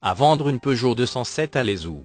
À vendre une Peugeot 207 à Lézou.